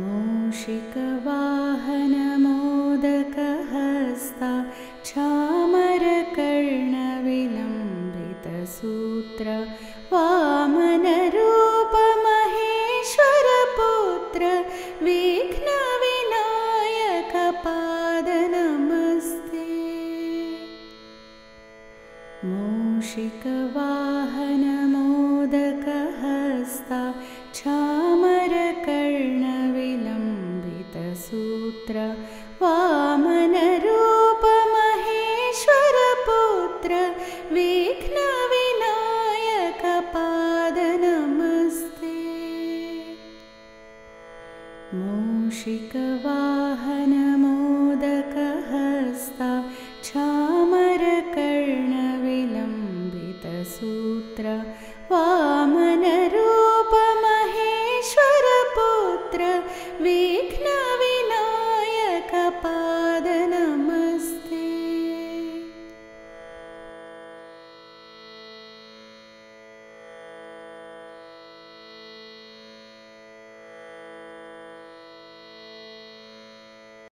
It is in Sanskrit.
मूषिकवाहनमोदकहस्ता चामरकर्णविलम्बितसूत्र वामनरूपमहेश्वरपुत्र विघ्नविनायकपादनमस्ते। मूषिकवाहनमोदकहस्ता वामनरूप महेश्वरपुत्र विख्नविनायकपादनमस्ते मूषिकवाहन मोदकहस्ता क्षामरकर्णविलम्बितसूत्र वामनरूप महेश्वरपुत्र विघ्न